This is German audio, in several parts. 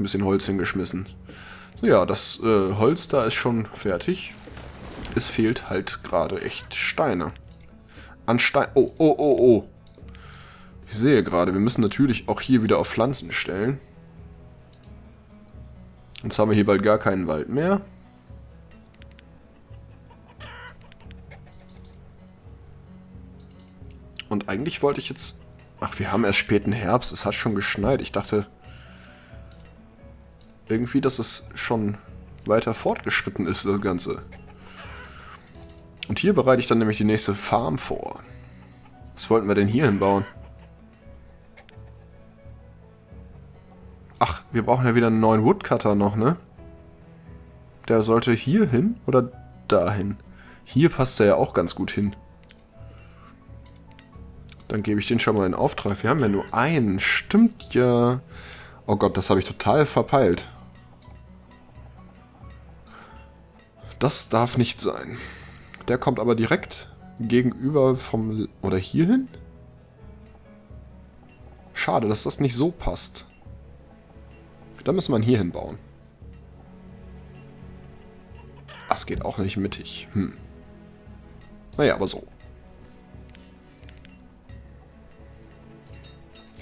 ein bisschen Holz hingeschmissen. So, ja, das äh, Holz da ist schon fertig. Es fehlt halt gerade echt Steine. An Stein... Oh, oh, oh, oh. Ich sehe gerade, wir müssen natürlich auch hier wieder auf Pflanzen stellen. Jetzt haben wir hier bald gar keinen Wald mehr. Und eigentlich wollte ich jetzt... Ach, wir haben erst späten Herbst. Es hat schon geschneit. Ich dachte irgendwie, dass es schon weiter fortgeschritten ist, das Ganze. Und hier bereite ich dann nämlich die nächste Farm vor. Was wollten wir denn hier hinbauen? Ach, wir brauchen ja wieder einen neuen Woodcutter noch, ne? Der sollte hier hin oder dahin? Hier passt er ja auch ganz gut hin. Dann gebe ich den schon mal in Auftrag. Wir haben ja nur einen. Stimmt ja. Oh Gott, das habe ich total verpeilt. Das darf nicht sein. Der kommt aber direkt gegenüber vom... Oder hierhin? Schade, dass das nicht so passt. Da müssen wir ihn hier hinbauen. Das geht auch nicht mittig. Hm. Naja, aber so.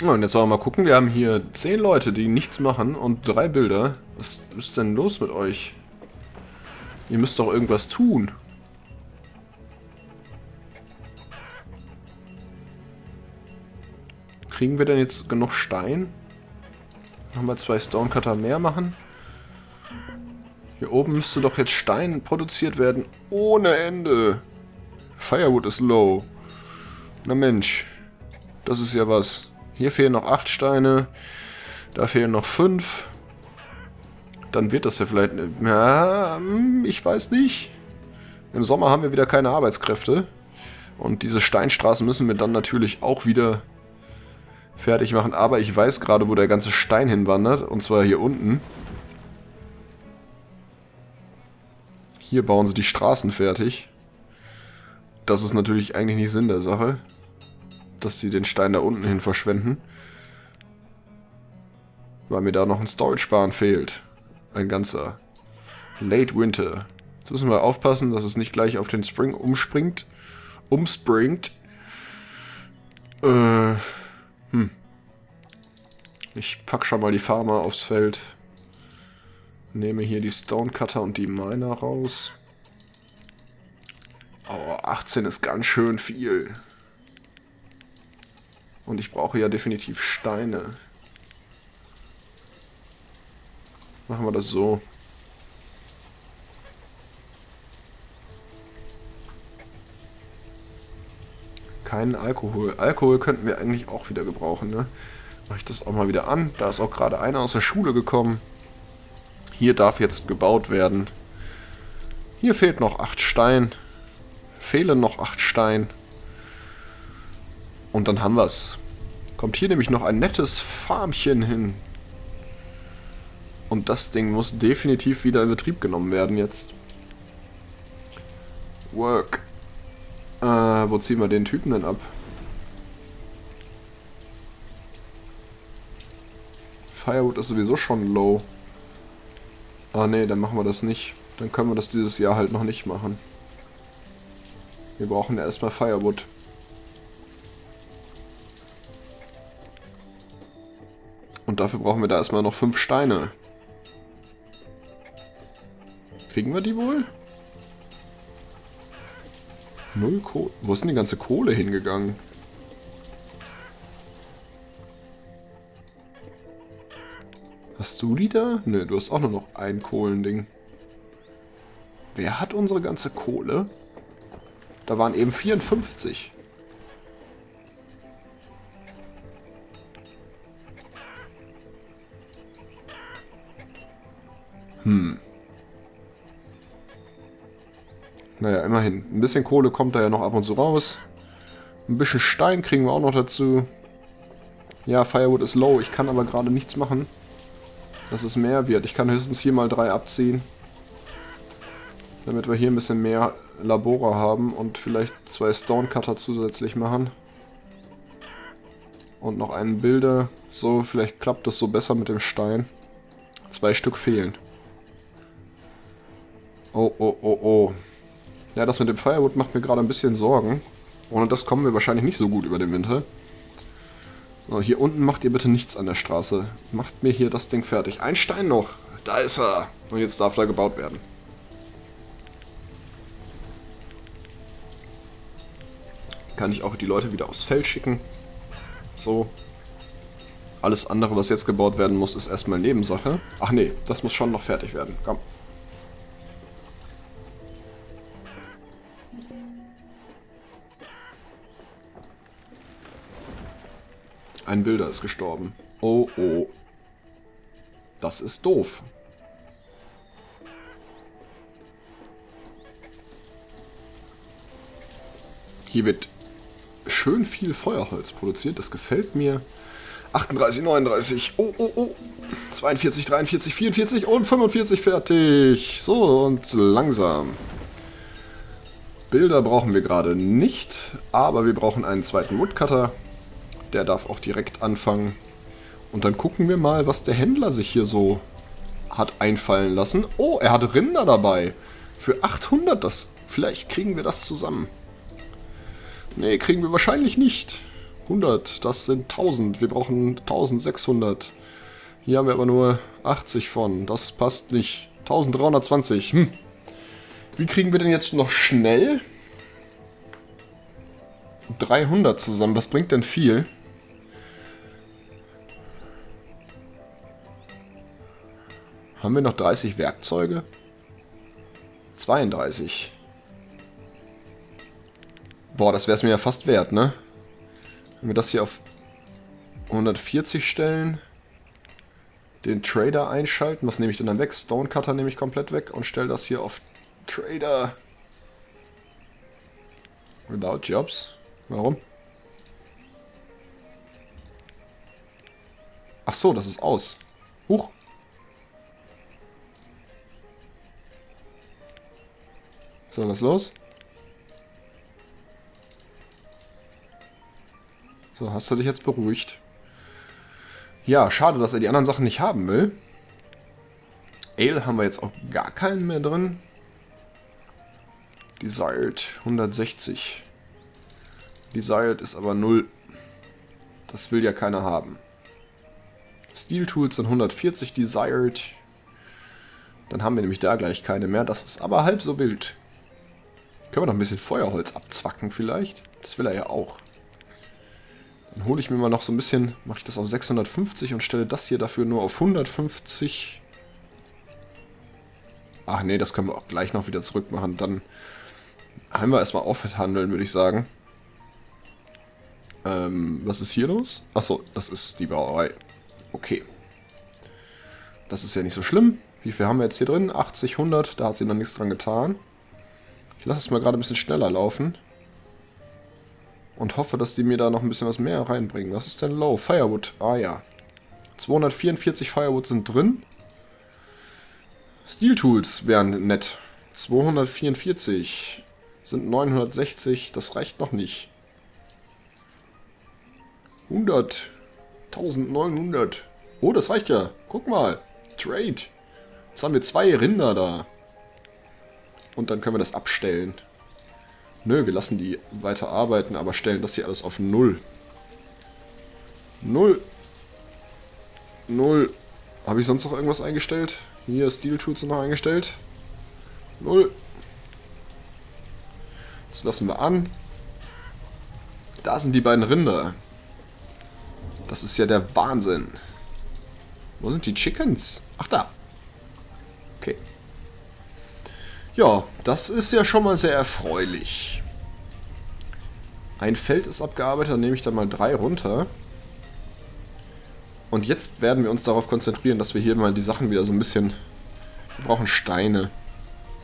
und jetzt wollen wir mal gucken. Wir haben hier zehn Leute, die nichts machen und drei Bilder. Was ist denn los mit euch? Ihr müsst doch irgendwas tun. Kriegen wir denn jetzt genug Stein? Nochmal zwei Stonecutter mehr machen. Hier oben müsste doch jetzt Stein produziert werden. Ohne Ende. Firewood ist low. Na Mensch. Das ist ja was. Hier fehlen noch acht Steine. Da fehlen noch fünf dann wird das ja vielleicht... Ja, hm, ich weiß nicht. Im Sommer haben wir wieder keine Arbeitskräfte. Und diese Steinstraßen müssen wir dann natürlich auch wieder fertig machen. Aber ich weiß gerade, wo der ganze Stein hinwandert. Und zwar hier unten. Hier bauen sie die Straßen fertig. Das ist natürlich eigentlich nicht Sinn der Sache. Dass sie den Stein da unten hin verschwenden. Weil mir da noch ein Storage-Bahn fehlt. Ein ganzer. Late Winter. Jetzt müssen wir aufpassen, dass es nicht gleich auf den Spring umspringt. Umspringt. Äh, hm. Ich pack schon mal die Farmer aufs Feld. Nehme hier die Stonecutter und die Miner raus. Oh, 18 ist ganz schön viel. Und ich brauche ja definitiv Steine. Machen wir das so. Keinen Alkohol. Alkohol könnten wir eigentlich auch wieder gebrauchen, ne? Mache ich das auch mal wieder an. Da ist auch gerade einer aus der Schule gekommen. Hier darf jetzt gebaut werden. Hier fehlt noch 8 Stein. Fehlen noch 8 Stein. Und dann haben wir es. Kommt hier nämlich noch ein nettes Farmchen hin. Und das Ding muss definitiv wieder in Betrieb genommen werden jetzt. Work. Äh, wo ziehen wir den Typen denn ab? Firewood ist sowieso schon low. Ah ne, dann machen wir das nicht. Dann können wir das dieses Jahr halt noch nicht machen. Wir brauchen ja erstmal Firewood. Und dafür brauchen wir da erstmal noch fünf Steine. Kriegen wir die wohl? Null Kohle. Wo ist denn die ganze Kohle hingegangen? Hast du die da? Ne, du hast auch nur noch ein Kohlending. Wer hat unsere ganze Kohle? Da waren eben 54. Hm. Naja, immerhin. Ein bisschen Kohle kommt da ja noch ab und zu raus. Ein bisschen Stein kriegen wir auch noch dazu. Ja, Firewood ist low. Ich kann aber gerade nichts machen. Dass es mehr wird. Ich kann höchstens hier mal drei abziehen. Damit wir hier ein bisschen mehr Labora haben und vielleicht zwei Stonecutter zusätzlich machen. Und noch einen Bilder. So, vielleicht klappt das so besser mit dem Stein. Zwei Stück fehlen. Oh, oh, oh, oh. Ja, das mit dem Firewood macht mir gerade ein bisschen Sorgen. Ohne das kommen wir wahrscheinlich nicht so gut über den Winter. So, hier unten macht ihr bitte nichts an der Straße. Macht mir hier das Ding fertig. Ein Stein noch. Da ist er. Und jetzt darf er gebaut werden. Kann ich auch die Leute wieder aufs Feld schicken. So. Alles andere, was jetzt gebaut werden muss, ist erstmal Nebensache. Ach nee, das muss schon noch fertig werden. Komm. Ein Bilder ist gestorben. Oh, oh. Das ist doof. Hier wird schön viel Feuerholz produziert. Das gefällt mir. 38, 39. Oh, oh, oh. 42, 43, 44 und 45 fertig. So, und langsam. Bilder brauchen wir gerade nicht, aber wir brauchen einen zweiten Woodcutter. Der darf auch direkt anfangen. Und dann gucken wir mal, was der Händler sich hier so hat einfallen lassen. Oh, er hat Rinder dabei. Für 800, das, vielleicht kriegen wir das zusammen. Nee, kriegen wir wahrscheinlich nicht. 100, das sind 1000. Wir brauchen 1600. Hier haben wir aber nur 80 von. Das passt nicht. 1320. Hm. Wie kriegen wir denn jetzt noch schnell 300 zusammen? Was bringt denn viel? Haben wir noch 30 Werkzeuge? 32. Boah, das wäre es mir ja fast wert, ne? Wenn wir das hier auf 140 stellen, den Trader einschalten, was nehme ich denn dann weg? Stonecutter nehme ich komplett weg und stelle das hier auf Trader without Jobs. Warum? Ach so, das ist aus. Huch. So, ist los? So, hast du dich jetzt beruhigt? Ja, schade, dass er die anderen Sachen nicht haben will. Ale haben wir jetzt auch gar keinen mehr drin. Desired 160. Desired ist aber 0. Das will ja keiner haben. Steel Tools sind 140 Desired. Dann haben wir nämlich da gleich keine mehr. Das ist aber halb so wild. Können wir noch ein bisschen Feuerholz abzwacken vielleicht? Das will er ja auch. Dann hole ich mir mal noch so ein bisschen, mache ich das auf 650 und stelle das hier dafür nur auf 150. Ach nee, das können wir auch gleich noch wieder zurück machen. Dann haben wir erstmal aufhandeln, würde ich sagen. Ähm, was ist hier los? Achso, das ist die Brauerei. Okay. Das ist ja nicht so schlimm. Wie viel haben wir jetzt hier drin? 80, 100, da hat sie noch nichts dran getan. Ich lasse es mal gerade ein bisschen schneller laufen. Und hoffe, dass die mir da noch ein bisschen was mehr reinbringen. Was ist denn low? Firewood. Ah ja. 244 Firewood sind drin. Steel Tools wären nett. 244 sind 960. Das reicht noch nicht. 100. 1900. Oh, das reicht ja. Guck mal. Trade. Jetzt haben wir zwei Rinder da. Und dann können wir das abstellen. Nö, wir lassen die weiter arbeiten, aber stellen das hier alles auf Null. Null. Null. Habe ich sonst noch irgendwas eingestellt? Hier, Steel Tools noch eingestellt. Null. Das lassen wir an. Da sind die beiden Rinder. Das ist ja der Wahnsinn. Wo sind die Chickens? Ach, da. Ja, das ist ja schon mal sehr erfreulich. Ein Feld ist abgearbeitet, dann nehme ich da mal drei runter. Und jetzt werden wir uns darauf konzentrieren, dass wir hier mal die Sachen wieder so ein bisschen... Wir brauchen Steine.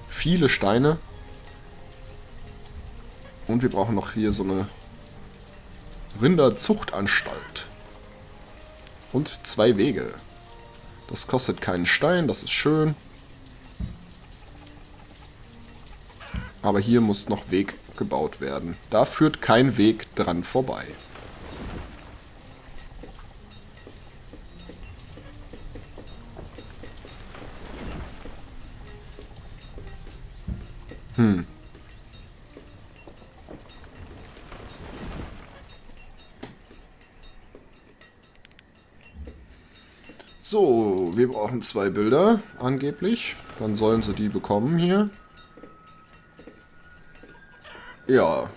Viele Steine. Und wir brauchen noch hier so eine Rinderzuchtanstalt. Und zwei Wege. Das kostet keinen Stein, das ist schön. Aber hier muss noch Weg gebaut werden. Da führt kein Weg dran vorbei. Hm. So, wir brauchen zwei Bilder, angeblich. Dann sollen sie die bekommen hier. Ja,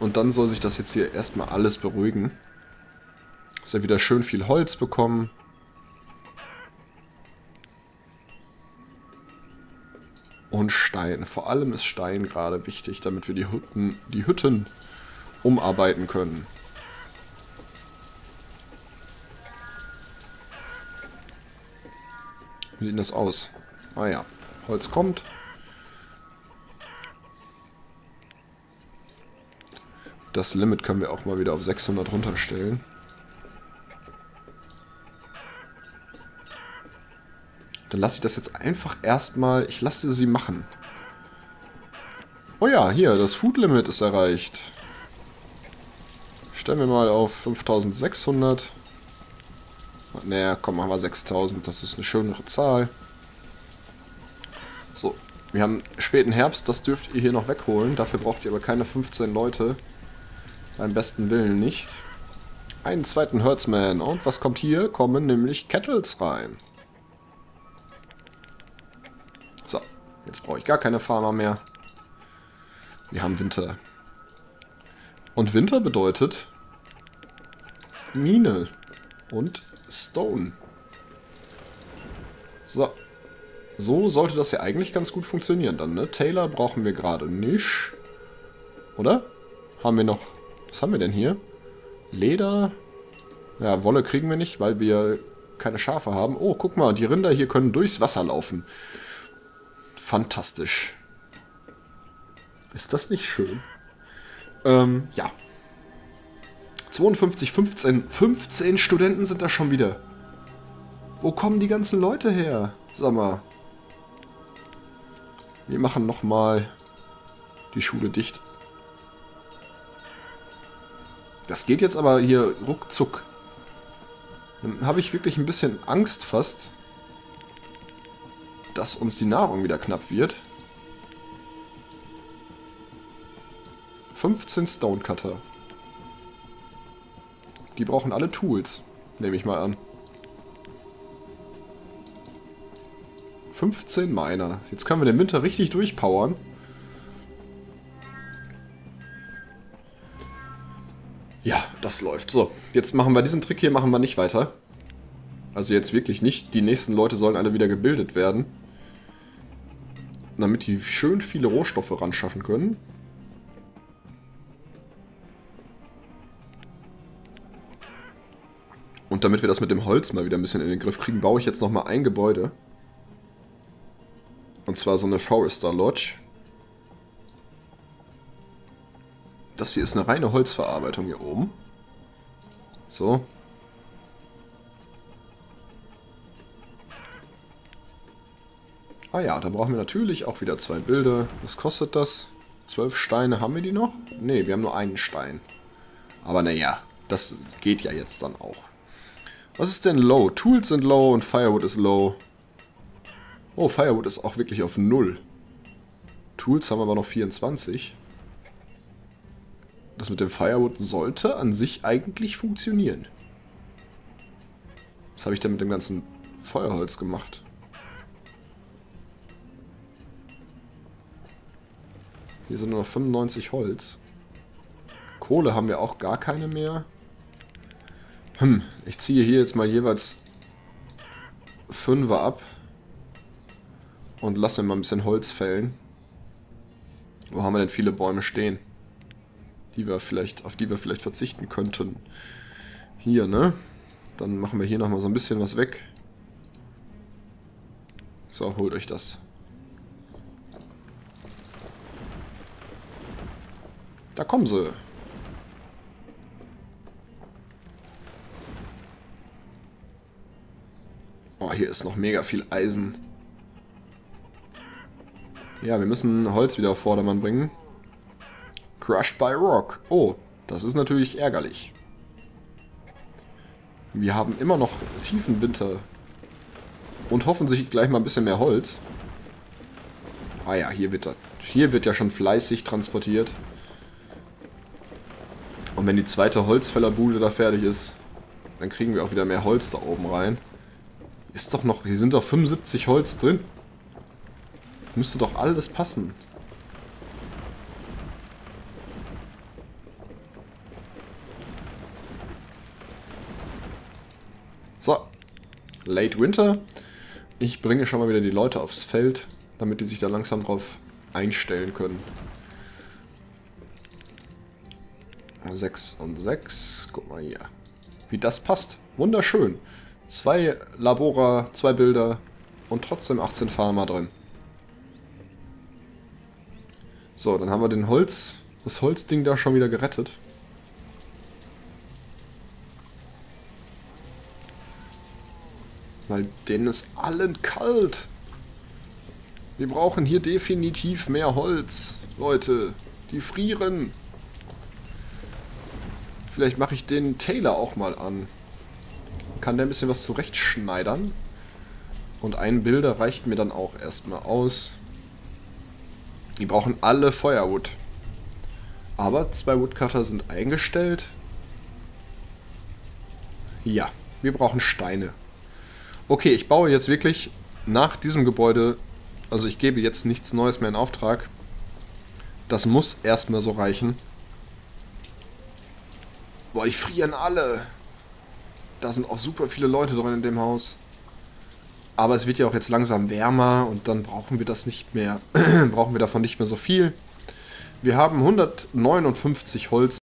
und dann soll sich das jetzt hier erstmal alles beruhigen. Dass wir wieder schön viel Holz bekommen. Und Stein. Vor allem ist Stein gerade wichtig, damit wir die Hütten, die Hütten umarbeiten können. Wie sieht das aus? Ah ja, Holz kommt. Das Limit können wir auch mal wieder auf 600 runterstellen. Dann lasse ich das jetzt einfach erstmal... Ich lasse sie machen. Oh ja, hier, das Food Limit ist erreicht. Stellen wir mal auf 5600. Naja, komm, machen wir 6000. Das ist eine schönere Zahl. So, wir haben späten Herbst. Das dürft ihr hier noch wegholen. Dafür braucht ihr aber keine 15 Leute. Beim besten Willen nicht. Einen zweiten Hertzman. Und was kommt hier? Kommen nämlich Kettles rein. So, jetzt brauche ich gar keine Farmer mehr. Wir haben Winter. Und Winter bedeutet Mine und Stone. So. So sollte das ja eigentlich ganz gut funktionieren dann, ne? Taylor brauchen wir gerade nicht. Oder? Haben wir noch was haben wir denn hier? Leder. Ja, Wolle kriegen wir nicht, weil wir keine Schafe haben. Oh, guck mal, die Rinder hier können durchs Wasser laufen. Fantastisch. Ist das nicht schön? Ähm, ja. 52, 15. 15 Studenten sind da schon wieder. Wo kommen die ganzen Leute her? Sag mal. Wir machen nochmal die Schule dicht. Das geht jetzt aber hier ruckzuck. Dann habe ich wirklich ein bisschen Angst fast, dass uns die Nahrung wieder knapp wird. 15 Stonecutter. Die brauchen alle Tools, nehme ich mal an. 15 Miner. Jetzt können wir den Winter richtig durchpowern. Das läuft. So, jetzt machen wir diesen Trick hier, machen wir nicht weiter. Also jetzt wirklich nicht. Die nächsten Leute sollen alle wieder gebildet werden. Damit die schön viele Rohstoffe ran schaffen können. Und damit wir das mit dem Holz mal wieder ein bisschen in den Griff kriegen, baue ich jetzt nochmal ein Gebäude. Und zwar so eine Forester Lodge. Das hier ist eine reine Holzverarbeitung hier oben. So. Ah ja, da brauchen wir natürlich auch wieder zwei Bilder. Was kostet das? Zwölf Steine, haben wir die noch? Ne, wir haben nur einen Stein. Aber naja, das geht ja jetzt dann auch. Was ist denn low? Tools sind low und Firewood ist low. Oh, Firewood ist auch wirklich auf null. Tools haben aber noch 24. Das mit dem Firewood sollte an sich eigentlich funktionieren. Was habe ich denn mit dem ganzen Feuerholz gemacht? Hier sind nur noch 95 Holz. Kohle haben wir auch gar keine mehr. Hm, ich ziehe hier jetzt mal jeweils 5 ab. Und lasse mir mal ein bisschen Holz fällen. Wo haben wir denn viele Bäume stehen? Die wir vielleicht, auf die wir vielleicht verzichten könnten. Hier, ne? Dann machen wir hier nochmal so ein bisschen was weg. So, holt euch das. Da kommen sie. Oh, hier ist noch mega viel Eisen. Ja, wir müssen Holz wieder auf Vordermann bringen. Crushed by Rock. Oh, das ist natürlich ärgerlich. Wir haben immer noch tiefen Winter. Und hoffen sich gleich mal ein bisschen mehr Holz. Ah ja, hier wird Hier wird ja schon fleißig transportiert. Und wenn die zweite Holzfällerbude da fertig ist, dann kriegen wir auch wieder mehr Holz da oben rein. Ist doch noch, hier sind doch 75 Holz drin. Müsste doch alles passen. So. Late Winter. Ich bringe schon mal wieder die Leute aufs Feld, damit die sich da langsam drauf einstellen können. 6 und 6. Guck mal hier. Wie das passt. Wunderschön. Zwei Labora, zwei Bilder und trotzdem 18 Farmer drin. So, dann haben wir den Holz, das Holzding da schon wieder gerettet. Weil denen ist allen kalt. Wir brauchen hier definitiv mehr Holz. Leute, die frieren. Vielleicht mache ich den Taylor auch mal an. Kann der ein bisschen was zurechtschneidern. Und ein Bilder reicht mir dann auch erstmal aus. Die brauchen alle Feuerwood. Aber zwei Woodcutter sind eingestellt. Ja, wir brauchen Steine. Okay, ich baue jetzt wirklich nach diesem Gebäude, also ich gebe jetzt nichts Neues mehr in Auftrag. Das muss erstmal so reichen. Boah, die frieren alle. Da sind auch super viele Leute drin in dem Haus. Aber es wird ja auch jetzt langsam wärmer und dann brauchen wir das nicht mehr, brauchen wir davon nicht mehr so viel. Wir haben 159 Holz